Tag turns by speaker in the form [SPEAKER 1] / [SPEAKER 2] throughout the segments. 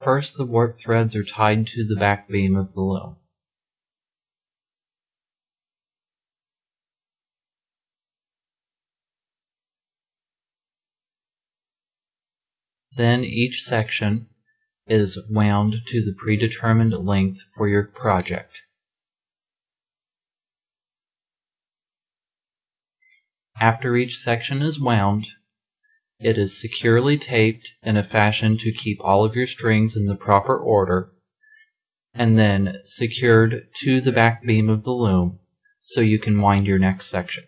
[SPEAKER 1] First, the warp threads are tied to the back beam of the loom. Then each section is wound to the predetermined length for your project. After each section is wound, it is securely taped in a fashion to keep all of your strings in the proper order, and then secured to the back beam of the loom so you can wind your next section.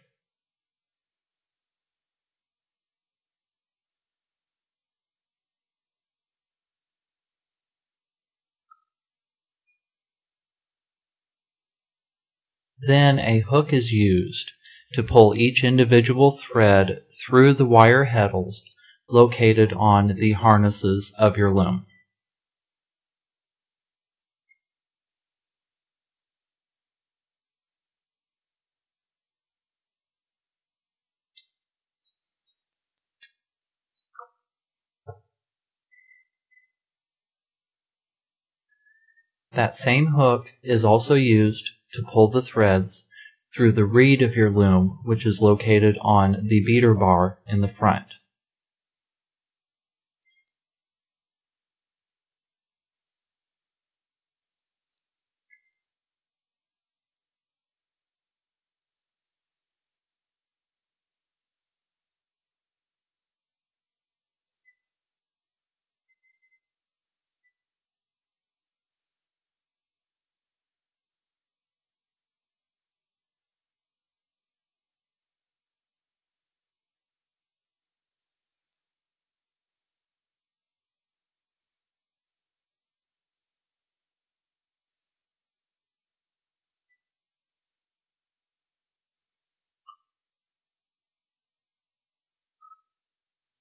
[SPEAKER 1] Then a hook is used to pull each individual thread through the wire heddles located on the harnesses of your loom. That same hook is also used to pull the threads through the reed of your loom, which is located on the beater bar in the front.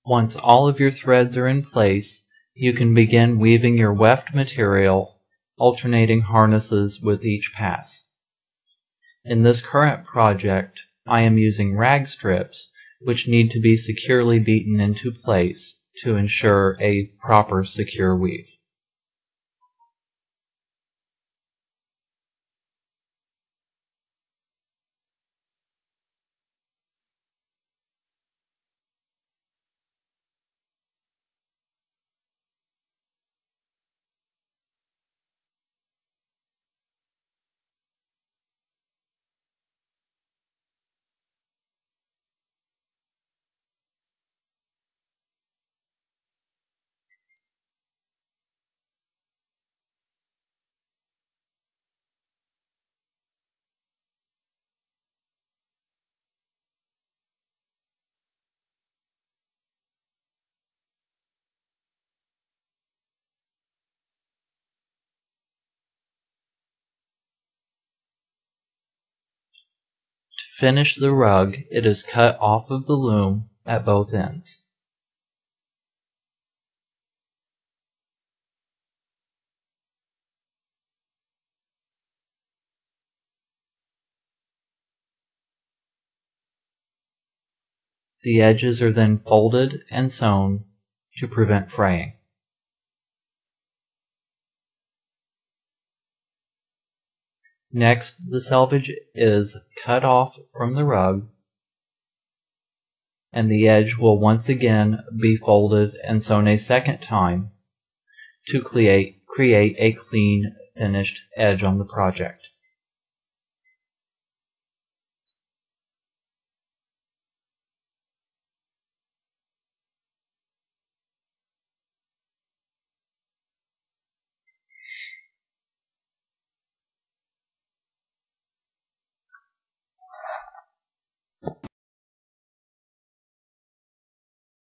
[SPEAKER 1] Once all of your threads are in place, you can begin weaving your weft material, alternating harnesses with each pass. In this current project, I am using rag strips, which need to be securely beaten into place to ensure a proper secure weave. Finish the rug, it is cut off of the loom at both ends. The edges are then folded and sewn to prevent fraying. Next, the selvage is cut off from the rug, and the edge will once again be folded and sewn a second time to create, create a clean finished edge on the project.